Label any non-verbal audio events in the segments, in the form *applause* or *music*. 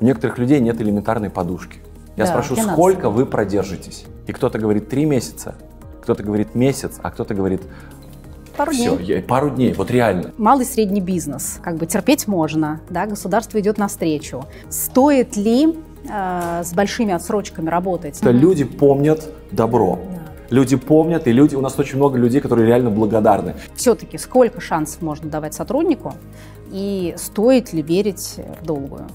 у некоторых людей нет элементарной подушки. Я Да, спрошу, финансовой. сколько вы продержитесь? И кто-то говорит три месяца, кто-то говорит месяц, а кто-то говорит Пару все, дней. я- пару дней, вот реально. Малый и средний бизнес. Как бы терпеть можно, да, государство идет навстречу. Стоит ли э, с большими отсрочками работать? Это люди помнят добро. Люди помнят, и люди, у нас очень много людей, которые реально благодарны. Все-таки сколько шансов можно давать сотруднику? И стоит ли верить в долгую?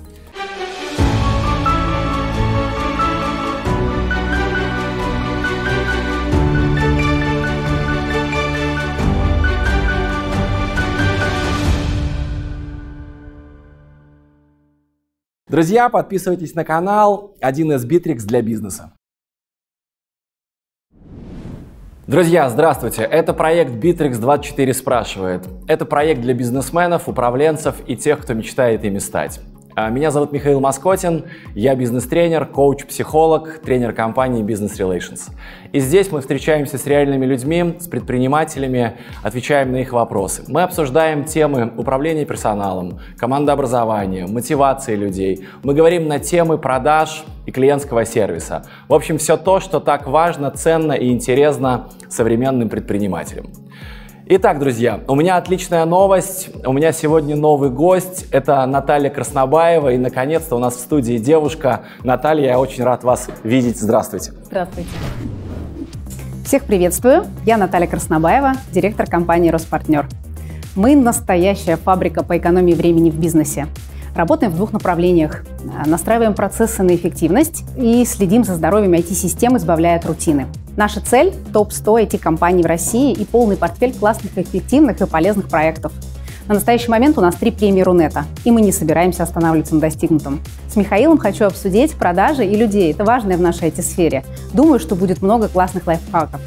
Друзья, подписывайтесь на канал 1С Bittrex для бизнеса. Друзья, здравствуйте! Это проект Bittrex24 спрашивает. Это проект для бизнесменов, управленцев и тех, кто мечтает ими стать. А, Меня зовут Михаил Маскотин, я бизнес-тренер, коуч-психолог, тренер компании Business Relations. И здесь мы встречаемся с реальными людьми, с предпринимателями, отвечаем на их вопросы. Мы обсуждаем темы управления персоналом, командообразования, мотивации людей. Мы говорим на темы продаж и клиентского сервиса. В общем, все то, что так важно, ценно и интересно современным предпринимателям. Итак, друзья, у меня отличная новость. У меня сегодня новый гость. Это Наталья Краснобаева. И, наконец-то, у нас в студии девушка. Наталья, я очень рад вас видеть. Здравствуйте. Здравствуйте. Всех приветствую. Я Наталья Краснобаева, директор компании «Роспартнер». Мы настоящая фабрика по экономии времени в бизнесе. Работаем в двух направлениях. Настраиваем процессы на эффективность и следим за здоровьем IT-систем, избавляя от рутины. Наша цель – топ-100 IT-компаний в России и полный портфель классных, эффективных и полезных проектов. На настоящий момент у нас три премии Рунета, и мы не собираемся останавливаться на достигнутом. С Михаилом хочу обсудить продажи и людей. Это важное в нашей IT-сфере. Думаю, что будет много классных лайфхаков.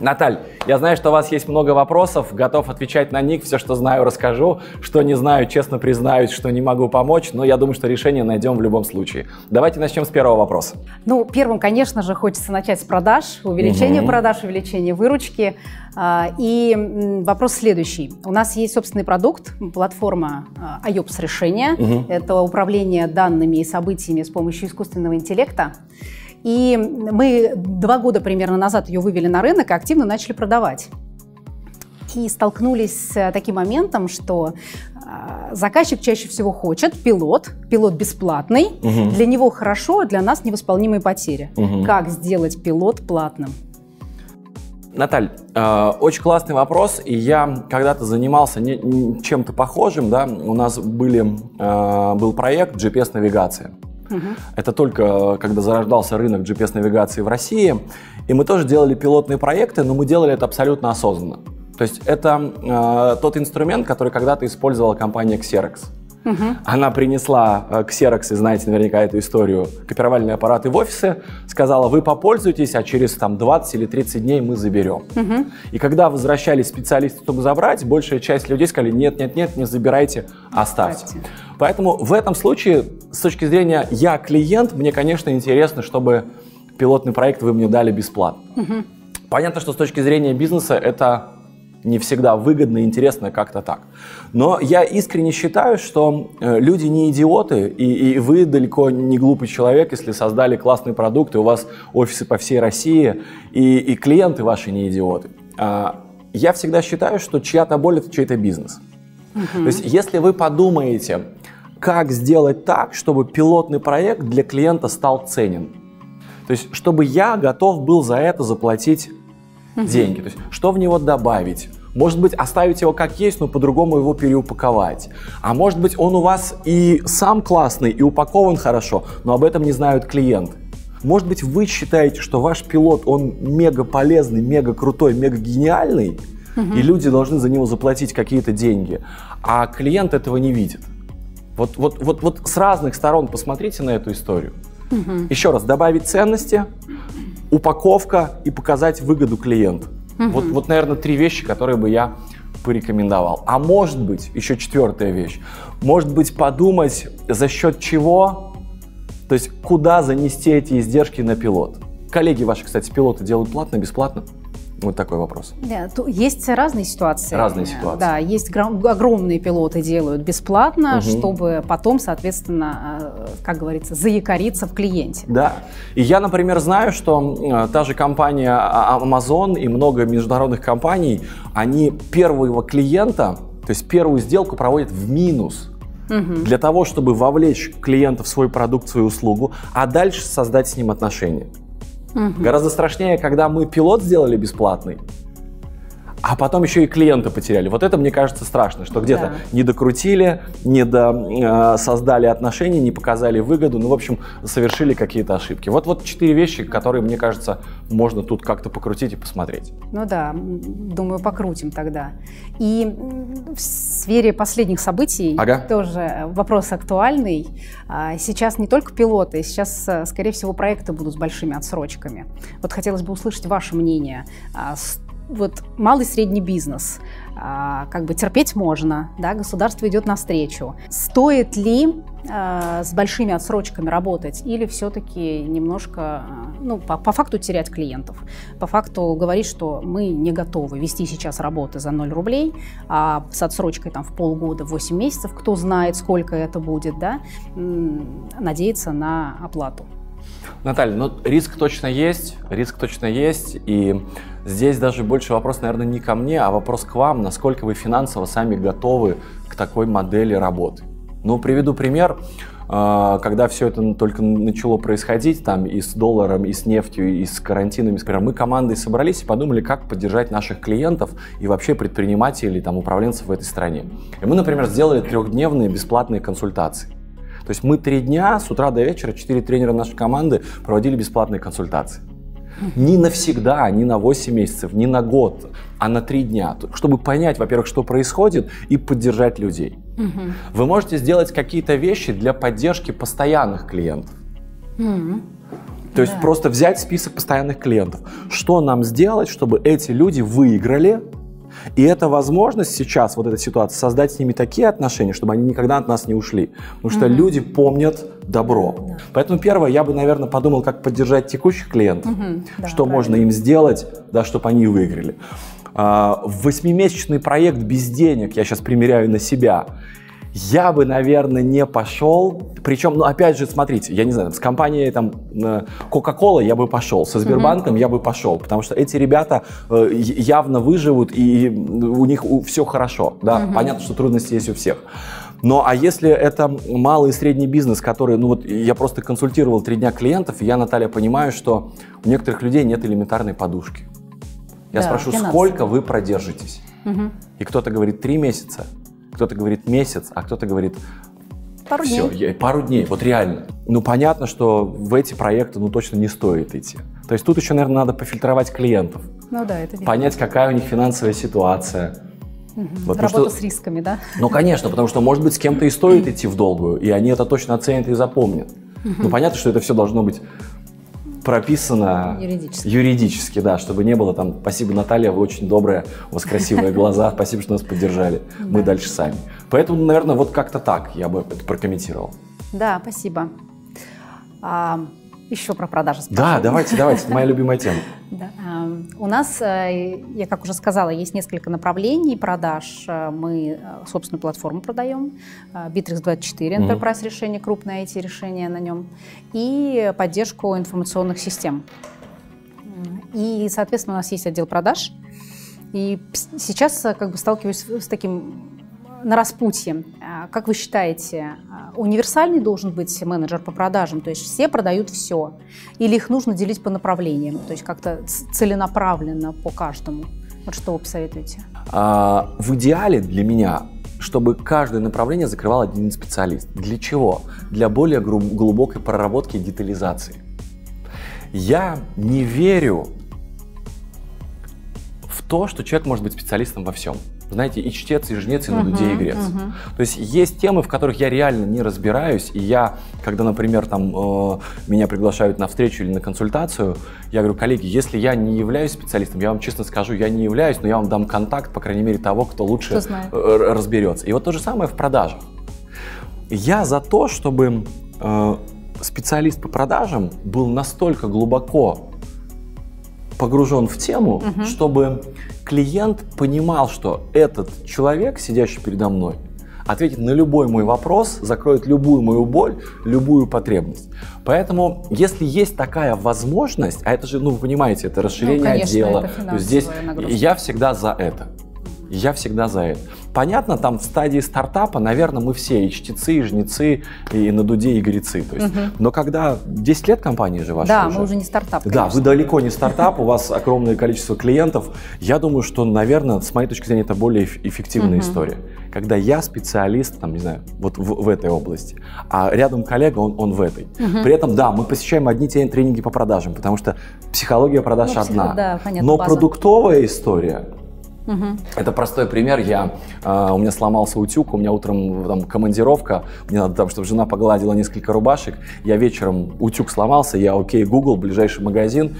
Наталь, я знаю, что у вас есть много вопросов, готов отвечать на них, все, что знаю, расскажу, что не знаю, честно признаюсь, что не могу помочь, но я думаю, что решение найдем в любом случае. Давайте начнем с первого вопроса. Ну, первым, конечно же, хочется начать с продаж, увеличения Мгм. продаж, увеличения выручки. А, И вопрос следующий. У нас есть собственный продукт, платформа а, IOPS решения. Мгм. Это управление данными и событиями с помощью искусственного интеллекта. И мы два года примерно назад ее вывели на рынок и активно начали продавать. И столкнулись с э, таким моментом, что а, заказчик чаще всего хочет пилот, пилот бесплатный, Мгм. для него хорошо, а для нас невосполнимые потери. Мгм. Как сделать пилот платным? Наталь, э, очень классный вопрос, и я когда-то занимался не- не- чем-то похожим, да, у нас были, э, был проект GPS-навигация. Мгм. Это только э, когда зарождался рынок GPS-навигации в России, и мы тоже делали пилотные проекты, но мы делали это абсолютно осознанно. То есть это э, тот инструмент, который когда-то использовала компания Xerox. Мгм. Она принесла э, и знаете наверняка эту историю, копировальные аппараты в офисы, сказала, вы попользуйтесь, а через там, 20 или 30 дней мы заберем. Мгм. И когда возвращались специалисты, чтобы забрать, большая часть людей сказали, нет, нет, нет, не забирайте, оставьте. Оставьте. Поэтому в этом случае, с точки зрения я клиент, мне, конечно, интересно, чтобы пилотный проект вы мне дали бесплатно. Мгм. Понятно, что с точки зрения бизнеса это не всегда выгодно и интересно как-то так. Но я искренне считаю, что э, люди не идиоты, и, и вы далеко не глупый человек, если создали классный продукт, и у вас офисы по всей России, и, и клиенты ваши не идиоты. А, я всегда считаю, что чья-то боль – это чей-то бизнес. То есть если вы подумаете, как сделать так, чтобы пилотный проект для клиента стал ценен, то есть чтобы я готов был за это заплатить деньги. То есть, что в него добавить? Может быть, оставить его как есть, но по-другому его переупаковать. А может быть, он у вас и сам классный, и упакован хорошо, но об этом не знают клиенты. Может быть, вы считаете, что ваш пилот, он мега полезный, мега крутой, мега гениальный, и люди должны за него заплатить какие-то деньги, а клиент этого не видит. Вот, вот, вот, вот с разных сторон посмотрите на эту историю. Еще раз, добавить ценности, упаковка и показать выгоду клиенту. Вот, вот, наверное, три вещи, которые бы я порекомендовал. А может быть, еще четвертая вещь. Может быть, подумать, за счет чего, то есть куда занести эти издержки на пилот. Коллеги ваши, кстати, пилоты делают платно, бесплатно? Вот такой вопрос. Да, есть разные ситуации. Разные ситуации. Да, есть огромные пилоты делают бесплатно, угу. чтобы потом, соответственно, э, как говорится, заякориться в клиенте. Да. И я, например, знаю, что э, та же компания а, Amazon и много международных компаний, они первого клиента, то есть первую сделку проводят в минус угу. для того, чтобы вовлечь клиента в свой продукт, в свою услугу, а дальше создать с ним отношения. Угу. Гораздо страшнее, когда мы пилот сделали бесплатный, а потом еще и клиента потеряли. Вот это, мне кажется, страшно, что где-то да. не докрутили, не до, э, создали отношения, не показали выгоду, ну, в общем, совершили какие-то ошибки. Вот, вот четыре вещи, которые, мне кажется, можно тут как-то покрутить и посмотреть. Ну да, думаю, покрутим тогда. И в сфере последних событий ага. тоже вопрос актуальный. А, сейчас не только пилоты, сейчас, э, скорее всего, проекты будут с большими отсрочками. Вот хотелось бы услышать ваше мнение а, вот малый средний бизнес, а, как бы терпеть можно, да, государство идет навстречу. Стоит ли а, с большими отсрочками работать или все-таки немножко, а, ну, по, по факту терять клиентов? По факту говорить, что мы не готовы вести сейчас работы за 0 рублей, а с отсрочкой там в полгода, 8 месяцев, кто знает, сколько это будет, да, надеяться на оплату. Наталья, ну риск точно есть, риск точно есть, и здесь даже больше вопрос, наверное, не ко мне, а вопрос к вам, насколько вы финансово сами готовы к такой модели работы. Ну, приведу пример. А, когда все это только начало происходить, там и с долларом, и с нефтью, и с карантинами, мы командой собрались и подумали, как поддержать наших клиентов и вообще предпринимателей, там, управленцев в этой стране. И мы, например, сделали трехдневные бесплатные консультации. То есть мы три дня с утра до вечера, четыре тренера нашей команды проводили бесплатные консультации. Не навсегда, не на 8 месяцев, не на год, а на три дня, чтобы понять, во-первых, что происходит и поддержать людей. Угу. Вы можете сделать какие-то вещи для поддержки постоянных клиентов. Угу. То есть да. просто взять список постоянных клиентов. Что нам сделать, чтобы эти люди выиграли, и это возможность сейчас, вот эта ситуация, создать с ними такие отношения, чтобы они никогда от нас не ушли. Потому что mm-hmm. люди помнят добро. Да. Поэтому первое, я бы, наверное, подумал, как поддержать текущих клиентов, mm-hmm. да, что правильно. можно им сделать, да, чтобы они выиграли. А, восьмимесячный проект без денег, я сейчас примеряю на себя, я бы, наверное, не пошел. Причем, ну, опять же, смотрите, я не знаю, с компанией там э, Coca-Cola я бы пошел, со Сбербанком mm-hmm. я бы пошел, потому что эти ребята э, явно выживут и у них все хорошо, да, mm-hmm. понятно, что трудности есть у всех. Но а если это малый и средний бизнес, который, ну вот я просто консультировал три дня клиентов, и я, Наталья, понимаю, что у некоторых людей нет элементарной подушки. Я да, спрошу, сколько вы продержитесь? Угу. И кто-то говорит три месяца, кто-то говорит месяц, а кто-то говорит пару все, дней. Я, пару дней, вот реально. Ну, понятно, что в эти проекты, ну, точно не стоит идти. То есть тут еще, наверное, надо пофильтровать клиентов. Ну да, это Понять, какая у них финансовая ситуация. Угу. Вот, Работа что, с рисками, да? Ну, конечно, потому что, может быть, с кем-то и стоит идти в долгую, и они это точно оценят и запомнят. Угу. Ну, понятно, что это все должно быть прописано юридически. юридически, да, чтобы не было там «Спасибо, Наталья, вы очень добрая, у вас красивые глаза, спасибо, что нас поддержали, мы дальше сами». Поэтому, наверное, вот как-то так я бы это прокомментировал. Да, спасибо. А, еще про продажи спрошу. Да, давайте, давайте, это моя любимая тема. *laughs* Да. У нас, э, я как уже сказала, есть несколько направлений продаж. Э, мы э, собственную платформу продаем, Bittrex24, Enterprise решение, крупное IT-решение на нем, и поддержку информационных систем. И, соответственно, у нас есть отдел продаж. И сейчас как бы сталкиваюсь с таким на распутье. А, как вы считаете, а, универсальный должен быть менеджер по продажам? То есть все продают все? Или их нужно делить по направлениям? То есть как-то целенаправленно по каждому? Вот что вы посоветуете? А, в идеале для меня чтобы каждое направление закрывал один специалист. Для чего? Для более глубокой проработки и детализации. Я не верю в то, что человек может быть специалистом во всем знаете, и чтец, и жнец, и дуде, uh-huh, и грец. Uh-huh. То есть есть темы, в которых я реально не разбираюсь, и я, когда, например, там э, меня приглашают на встречу или на консультацию, я говорю, коллеги, если я не являюсь специалистом, я вам честно скажу, я не являюсь, но я вам дам контакт, по крайней мере, того, кто лучше кто э, разберется. И вот то же самое в продажах. Я за то, чтобы э, специалист по продажам был настолько глубоко погружен в тему, угу. чтобы клиент понимал, что этот человек, сидящий передо мной, ответит на любой мой вопрос, закроет любую мою боль, любую потребность. Поэтому, если есть такая возможность, а это же, ну, вы понимаете, это расширение ну, конечно, отдела, это то здесь нагрузка. я всегда за это. Я всегда за это. Понятно, там в стадии стартапа, наверное, мы все и чтецы, и жнецы, и на дуде, и грецы. То есть, угу. Но когда 10 лет компании же ваша Да, уже, мы уже не стартап, конечно. Да, вы далеко не стартап, у вас огромное количество клиентов. Я думаю, что, наверное, с моей точки зрения, это более эффективная угу. история. Когда я специалист, там, не знаю, вот в, в этой области, а рядом коллега, он, он в этой. Угу. При этом, да, мы посещаем одни те тренинги по продажам, потому что психология продаж ну, одна. Да, понятно, но база. продуктовая история, Угу. Это простой пример. Я, э, у меня сломался утюг, у меня утром там командировка, мне надо там, чтобы жена погладила несколько рубашек. Я вечером утюг сломался, я окей, Google, ближайший магазин.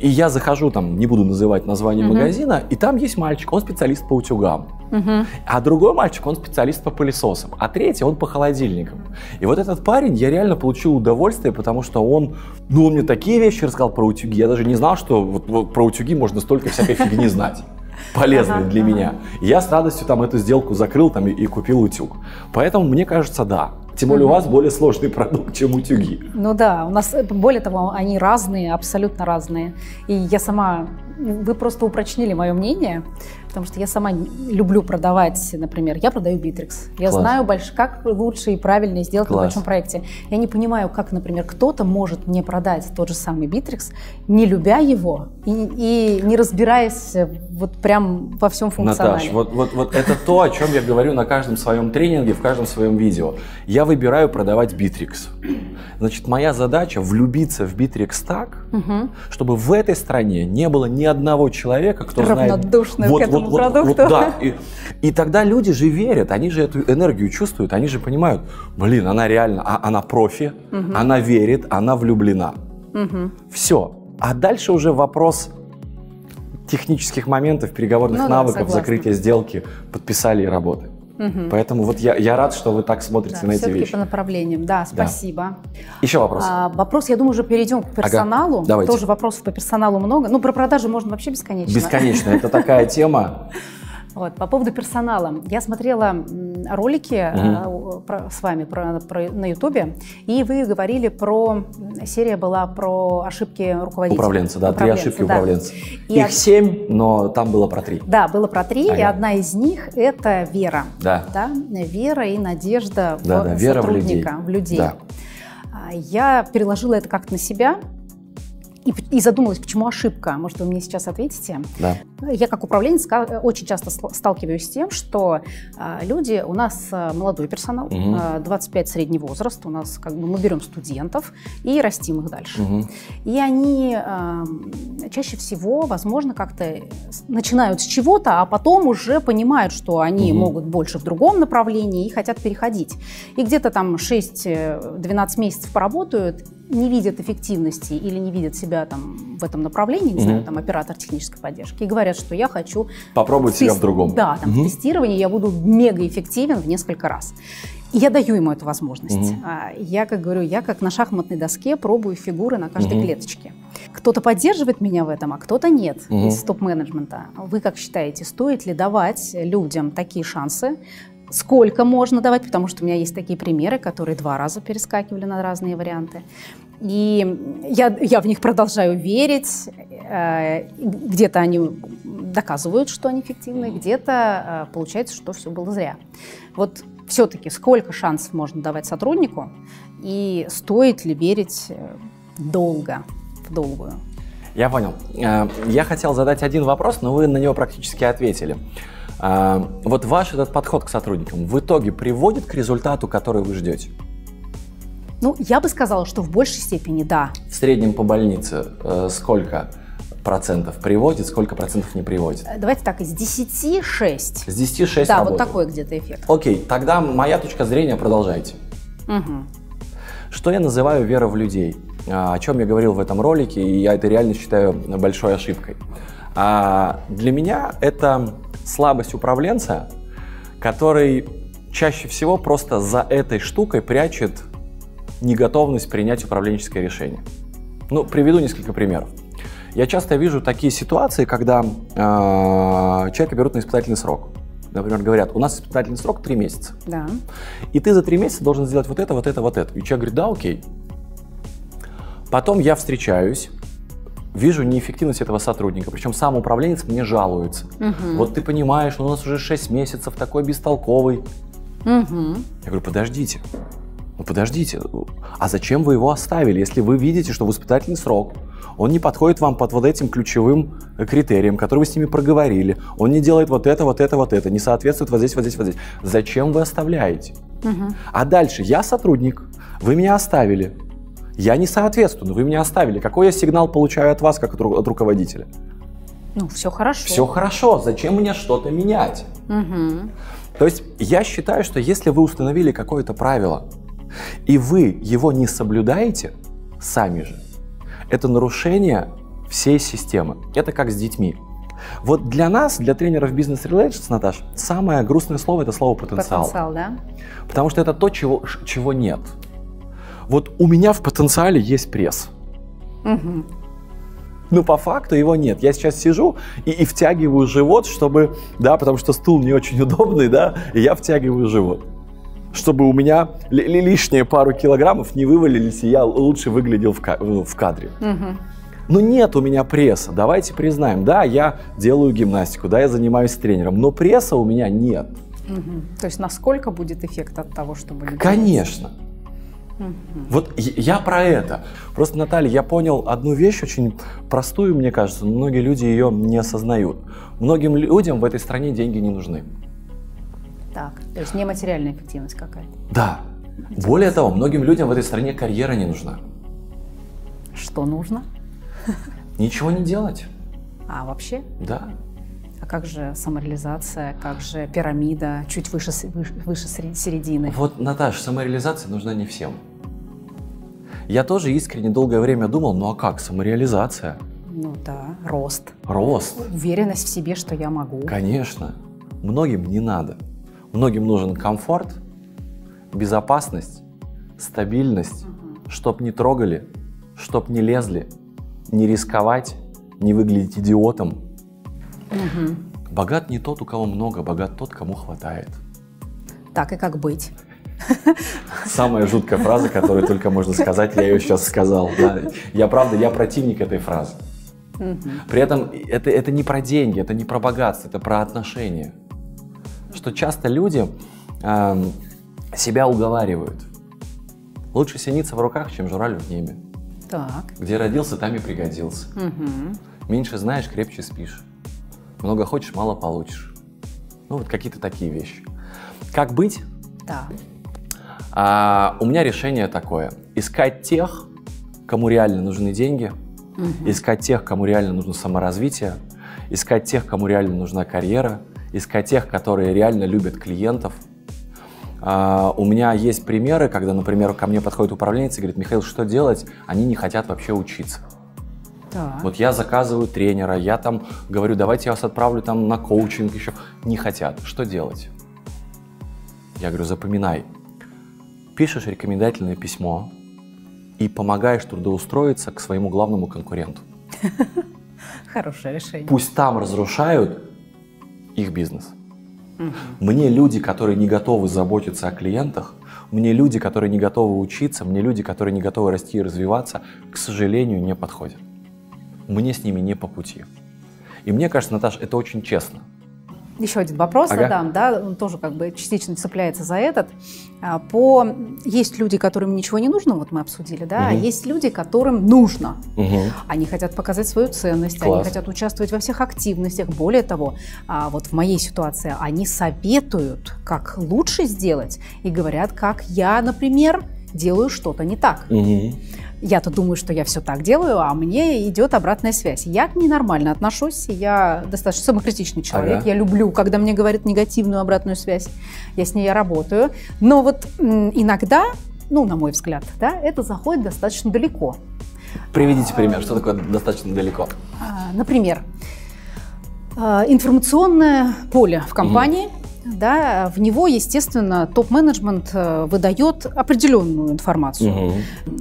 И я захожу там, не буду называть название угу. магазина, и там есть мальчик, он специалист по утюгам. Угу. А другой мальчик, он специалист по пылесосам. А третий, он по холодильникам. И вот этот парень, я реально получил удовольствие, потому что он, ну, он мне такие вещи рассказал про утюги. Я даже не знал, что вот, вот про утюги можно столько всякой фигни знать полезный ага, для ага. меня. Я с радостью там эту сделку закрыл там и, и купил утюг. Поэтому мне кажется, да. Тем более у вас более сложный *laughs* продукт, чем утюги. Ну да, у нас, более того, они разные, абсолютно разные. И я сама, вы просто упрочнили мое мнение потому что я сама люблю продавать, например, я продаю Битрикс. Я Класс. знаю, больш, как лучше и правильнее сделать Класс. на большом проекте. Я не понимаю, как, например, кто-то может мне продать тот же самый Битрикс, не любя его и, и не разбираясь вот прям во всем функционале. Наташ, вот, вот, вот это то, о чем я говорю на каждом своем тренинге, в каждом своем видео. Я выбираю продавать Битрикс. Значит, моя задача влюбиться в Битрикс так, угу. чтобы в этой стране не было ни одного человека, кто знает... Вот, вот, вот. Вот, да, и, и тогда люди же верят, они же эту энергию чувствуют, они же понимают, блин, она реально, а, она профи, угу. она верит, она влюблена. Угу. Все. А дальше уже вопрос технических моментов, переговорных ну, навыков, да, закрытия сделки, подписали и работы. Угу. Поэтому вот я, я рад, что вы так смотрите да, на эти вещи. по направлениям. Да, спасибо. Да. Еще вопрос. А, вопрос, я думаю, уже перейдем к персоналу. Ага, давайте. Тоже вопросов по персоналу много. Ну, про продажи можно вообще бесконечно. Бесконечно. Это такая тема. *laughs* Вот, по поводу персонала. Я смотрела ролики угу. про, с вами про, про, на Ютубе, и вы говорили про... Серия была про ошибки руководителя. Управленца, да, три ошибки да. управленца. И Их от... семь, но там было про три. Да, было про три, ага. и одна из них – это вера. Да. да. Вера и надежда да, в да, вера сотрудника, в людей. В людей. Да. А, я переложила это как-то на себя, и, и задумалась, почему ошибка. Может, вы мне сейчас ответите? Да. Я как управленец очень часто сталкиваюсь с тем, что а, люди, у нас а, молодой персонал, угу. 25 средний возраст, у нас как бы мы берем студентов и растим их дальше. Угу. И они чаще всего, возможно, как-то начинают с чего-то, а потом уже понимают, что они угу. могут больше в другом направлении и хотят переходить. И где-то там 6-12 месяцев поработают, не видят эффективности или не видят себя там в этом направлении, не угу. знаю, там оператор технической поддержки, и говорят, что я хочу... Попробовать себя в другом. Да, там угу. в тестировании я буду мега эффективен в несколько раз. И я даю ему эту возможность. Угу. Я, как говорю, я как на шахматной доске пробую фигуры на каждой угу. клеточке. Кто-то поддерживает меня в этом, а кто-то нет угу. из топ-менеджмента. Вы как считаете, стоит ли давать людям такие шансы, сколько можно давать, потому что у меня есть такие примеры, которые два раза перескакивали на разные варианты. И я, я в них продолжаю верить. Э, где-то они доказывают, что они эффективны, где-то э, получается, что все было зря. Вот все-таки сколько шансов можно давать сотруднику и стоит ли верить э, долго, в долгую? Я понял. Я хотел задать один вопрос, но вы на него практически ответили. Вот ваш этот подход к сотрудникам в итоге приводит к результату, который вы ждете? Ну, я бы сказала, что в большей степени да. В среднем по больнице э, сколько процентов приводит, сколько процентов не приводит? Э, давайте так, из 10 6. С 10 6 Да, работает. вот такой где-то эффект. Окей, тогда моя точка зрения, продолжайте. Угу. Что я называю вера в людей? А, о чем я говорил в этом ролике, и я это реально считаю большой ошибкой. А для меня это слабость управленца, который чаще всего просто за этой штукой прячет неготовность принять управленческое решение. Ну, приведу несколько примеров. Я часто вижу такие ситуации, когда э, человека берут на испытательный срок. Например, говорят, у нас испытательный срок 3 месяца. Да. И ты за 3 месяца должен сделать вот это, вот это, вот это. И человек говорит, да, окей. Потом я встречаюсь, вижу неэффективность этого сотрудника, причем сам управленец мне жалуется. Угу. Вот ты понимаешь, у нас уже 6 месяцев такой бестолковый. Угу. Я говорю, подождите, ну подождите, а зачем вы его оставили, если вы видите, что в испытательный срок он не подходит вам под вот этим ключевым критериям, которые вы с ними проговорили, он не делает вот это, вот это, вот это, не соответствует вот здесь, вот здесь, вот здесь. Зачем вы оставляете? Угу. А дальше, я сотрудник, вы меня оставили, я не соответствую, но вы меня оставили. Какой я сигнал получаю от вас, как от, ру- от руководителя? Ну, все хорошо. Все хорошо, зачем мне что-то менять? Угу. То есть я считаю, что если вы установили какое-то правило, и вы его не соблюдаете сами же, это нарушение всей системы. Это как с детьми. Вот для нас, для тренеров бизнес relations, Наташ, самое грустное слово это слово потенциал. Потенциал, да? Потому что это то, чего, чего нет. Вот у меня в потенциале есть пресс. Угу. Но по факту его нет. Я сейчас сижу и, и втягиваю живот, чтобы, да, потому что стул не очень удобный, да, и я втягиваю живот. Чтобы у меня ли- ли- лишние пару килограммов не вывалились, и я лучше выглядел в, ка- ну, в кадре. Угу. Но нет у меня пресса, давайте признаем. Да, я делаю гимнастику, да, я занимаюсь тренером, но пресса у меня нет. Угу. То есть насколько будет эффект от того, чтобы... не Конечно. Мгм. Вот я про это. Просто, Наталья, я понял одну вещь очень простую, мне кажется, но многие люди ее не осознают. Многим людям в этой стране деньги не нужны. Так, то есть нематериальная эффективность какая-то. Да. Более того, многим людям в этой стране карьера не нужна. Что нужно? Ничего не делать. А вообще? Да. А как же самореализация, как же пирамида чуть выше, выше, выше середины? Вот, Наташ, самореализация нужна не всем. Я тоже искренне долгое время думал, ну а как, самореализация? Ну да, рост, Рост? уверенность в себе, что я могу. Конечно. Многим не надо. Многим нужен комфорт, безопасность, стабильность, чтоб не трогали, чтоб не лезли, не рисковать, не выглядеть идиотом. Мгм. Богат не тот, у кого много, богат тот, кому хватает. Так и как быть? Самая жуткая фраза, которую только можно сказать, я ее сейчас сказал. да. Я правда, я противник этой фразы. При этом это, это не про деньги, это не про богатство, это про отношения. Что часто люди эм, себя уговаривают. Лучше синица в руках, чем журавль в небе. Так. Где родился, там и пригодился. Мгм. Меньше знаешь, крепче спишь. Много хочешь, мало получишь. Ну, вот какие-то такие вещи. Как быть? Да. А, у меня решение такое. Искать тех, кому реально нужны деньги, Мгм. искать тех, кому реально нужно саморазвитие, искать тех, кому реально нужна карьера, искать тех, которые реально любят клиентов. А, у меня есть примеры, когда, например, ко мне подходит управленец и говорит, Михаил, что делать? Они не хотят вообще учиться. Так. Вот я заказываю тренера, я там говорю, давайте я вас отправлю там на коучинг еще. Не хотят. Что делать? Я говорю, запоминай. Пишешь рекомендательное письмо и помогаешь трудоустроиться к своему главному конкуренту. *laughs* Хорошее решение. Пусть там разрушают их бизнес. Мне люди, которые не готовы заботиться о клиентах, мне люди, которые не готовы учиться, мне люди, которые не готовы расти и развиваться, к сожалению, не подходят. Мне с ними не по пути. И мне кажется, Наташ, это очень честно. Еще один вопрос Ага. задам, да, он тоже как бы частично цепляется за этот. А, По есть люди, которым ничего не нужно, вот мы обсудили, да, а Мгм. есть люди, которым нужно. Мгм. Они хотят показать свою ценность, они Класс. хотят участвовать во всех активностях. Более того, а, вот в моей ситуации они советуют, как лучше сделать, и говорят, как я, например, делаю что-то не так. Мгм. Я-то думаю, что я все так делаю, а мне идет обратная связь. Я к ней нормально отношусь, я достаточно самокритичный человек. Ага. Я люблю, когда мне говорят негативную обратную связь. Я с ней работаю. Но вот иногда, ну, на мой взгляд, да, это заходит достаточно далеко. Приведите пример, что такое достаточно далеко. А, Например, а, информационное поле в компании да, в него, естественно, топ-менеджмент э, выдает определенную информацию. Угу.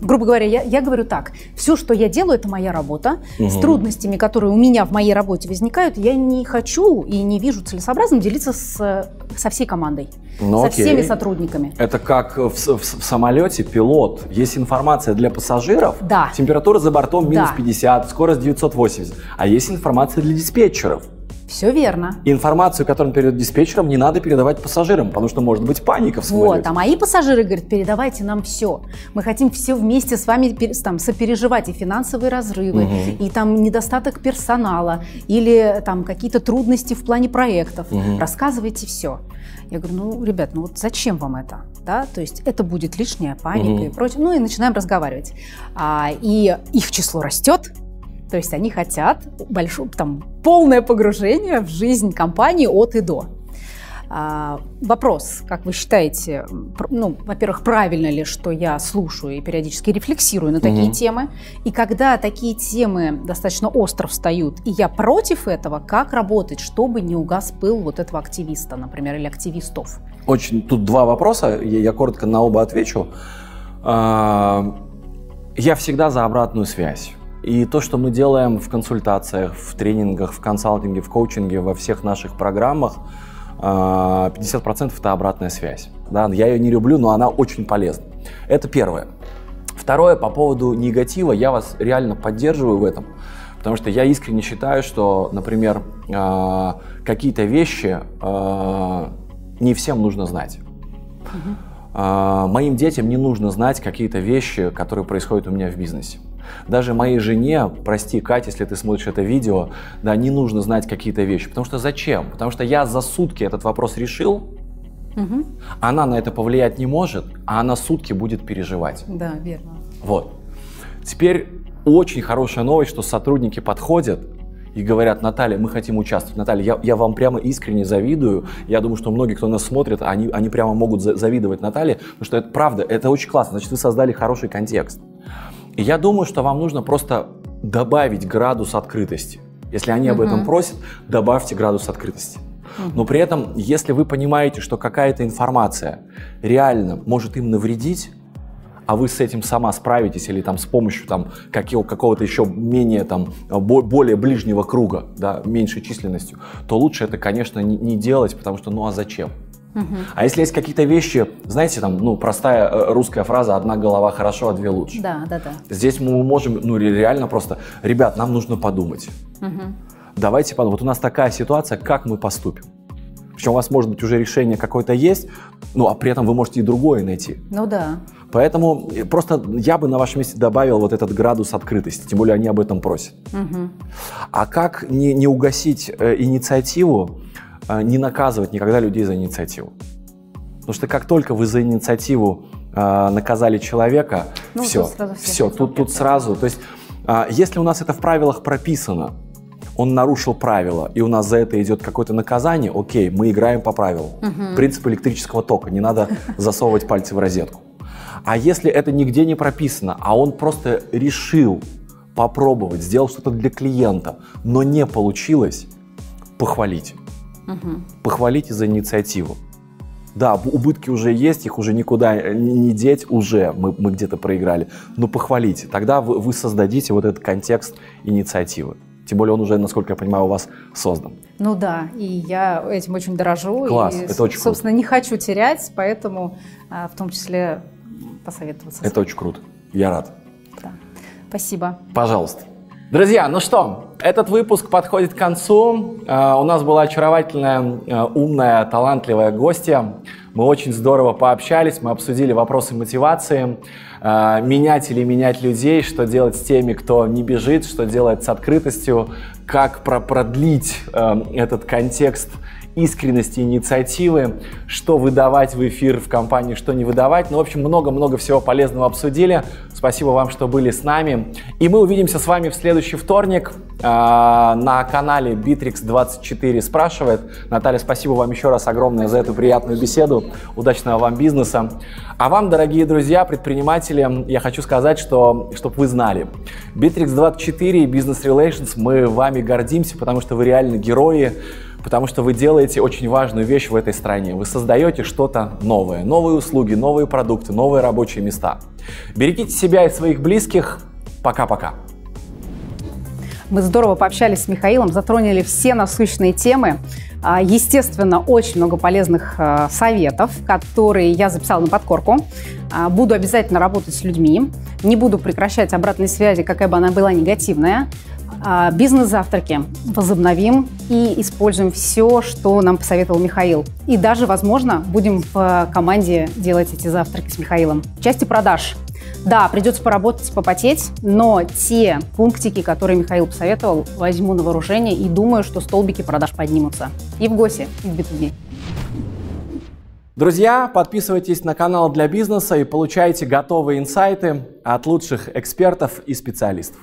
Грубо говоря, я, я говорю так, все, что я делаю, это моя работа. Угу. С трудностями, которые у меня в моей работе возникают, я не хочу и не вижу целесообразным делиться с, со всей командой. Ну, со окей. всеми сотрудниками. Это как в, в, в самолете пилот. Есть информация для пассажиров. Да. Температура за бортом минус да. 50, скорость 980. А есть информация для диспетчеров. Все верно. Информацию, которую он передает диспетчерам, не надо передавать пассажирам, потому что может быть паника в самолете. Вот, а мои пассажиры говорят, передавайте нам все. Мы хотим все вместе с вами там, сопереживать и финансовые разрывы, угу. и там недостаток персонала, или там какие-то трудности в плане проектов. Угу. Рассказывайте все. Я говорю, ну, ребят, ну вот зачем вам это? Да, то есть это будет лишняя паника угу. и прочее. Ну и начинаем разговаривать. А, и их число растет, то есть они хотят большое, там, полное погружение в жизнь компании от и до. А, вопрос, как вы считаете, ну, во-первых, правильно ли, что я слушаю и периодически рефлексирую на такие угу. темы? И когда такие темы достаточно остро встают, и я против этого, как работать, чтобы не угас пыл вот этого активиста, например, или активистов? Очень, тут два вопроса, я, я коротко на оба отвечу. А, я всегда за обратную связь. И то, что мы делаем в консультациях, в тренингах, в консалтинге, в коучинге, во всех наших программах, 50% а, это обратная связь. Да, я ее не люблю, но она очень полезна. Это первое. Второе, по поводу негатива, я вас реально поддерживаю в этом, потому что я искренне считаю, что, например, а, какие-то вещи а, не всем нужно знать. Моим детям не нужно знать какие-то вещи, которые происходят у меня в бизнесе. Даже моей жене, прости, Катя, если ты смотришь это видео, да, не нужно знать какие-то вещи. Потому что зачем? Потому что я за сутки этот вопрос решил, угу. она на это повлиять не может, а она сутки будет переживать. Да, верно. Вот. Теперь очень хорошая новость, что сотрудники подходят и говорят, Наталья, мы хотим участвовать. Наталья, я, я вам прямо искренне завидую. Я думаю, что многие, кто нас смотрит, они, они прямо могут завидовать Наталье, потому что это правда, это очень классно. Значит, вы создали хороший контекст. И я думаю, что вам нужно просто добавить градус открытости. Если они об этом просят, добавьте градус открытости. Но при этом, если вы понимаете, что какая-то информация реально может им навредить, а вы с этим сама справитесь или там с помощью там какого-то еще менее там более ближнего круга, да, меньшей численностью, то лучше это, конечно, не, не делать, потому что ну а зачем? Угу. А если есть какие-то вещи, знаете, там, ну, простая э, русская фраза «одна голова хорошо, а две лучше». Да, да, да. Здесь мы можем, ну, реально просто, ребят, нам нужно подумать. Угу. Давайте подумаем. Вот у нас такая ситуация, как мы поступим? Причем у вас, может быть, уже решение какое-то есть, ну, а при этом вы можете и другое найти. Ну да. Поэтому э, просто я бы на вашем месте добавил вот этот градус открытости, тем более они об этом просят. Угу. А как не, не угасить э, инициативу? А, не наказывать никогда людей за инициативу. Потому что как только вы за инициативу э, наказали человека, ну, все, тут все, тут, тут сразу. То есть, э, если у нас это в правилах прописано, он нарушил правила, и у нас за это идет какое-то наказание, окей, мы играем по правилам. Угу. Принцип электрического тока, не надо *laughs* засовывать пальцы в розетку. А если это нигде не прописано, а он просто решил попробовать, сделал что-то для клиента, но не получилось, похвалите. Угу. Похвалите за инициативу. Да, убытки уже есть, их уже никуда не, деть, уже мы, мы где-то проиграли. Но похвалите, тогда вы, вы создадите вот этот контекст инициативы. Тем более он уже, насколько я понимаю, у вас создан. Ну да, и я этим очень дорожу. Класс, и, это очень Собственно, круто. не хочу терять, поэтому а, в том числе посоветоваться. Это очень круто. Я рад. Да. Спасибо. Пожалуйста. Друзья, ну что, этот выпуск подходит к концу. Uh, у нас была очаровательная, uh, умная, талантливая гостья. Мы очень здорово пообщались, мы обсудили вопросы мотивации, uh, менять или менять людей, что делать с теми, кто не бежит, что делать с открытостью, как про продлить этот контекст искренности инициативы, что выдавать в эфир в компании, что не выдавать. Ну, в общем, много-много всего полезного обсудили. Спасибо вам, что были с нами. И мы увидимся с вами в следующий вторник э, на канале Bittrex24 спрашивает. Наталья, спасибо вам еще раз огромное за эту приятную беседу. Удачного вам бизнеса. А вам, дорогие друзья, предприниматели, я хочу сказать, что, чтобы вы знали, Bittrex24 и Business Relations, мы вами гордимся, потому что вы реально герои. Потому что вы делаете очень важную вещь в этой стране. Вы создаете что-то новое, новые услуги, новые продукты, новые рабочие места. Берегите себя и своих близких. Пока-пока. Мы здорово пообщались с Михаилом, затронули все насущные темы. А, естественно, очень много полезных а, советов, которые я записала на подкорку. А, буду обязательно работать с людьми. Не буду прекращать обратной связи, какая бы она была негативная. Бизнес-завтраки возобновим и используем все, что нам посоветовал Михаил. И даже, возможно, будем в команде делать эти завтраки с Михаилом. Части продаж – да, придется поработать, попотеть, но те пунктики, которые Михаил посоветовал, возьму на вооружение и думаю, что столбики продаж поднимутся. И в ГОСе, и в B2B. Друзья, подписывайтесь на канал для бизнеса и получайте готовые инсайты от лучших экспертов и специалистов.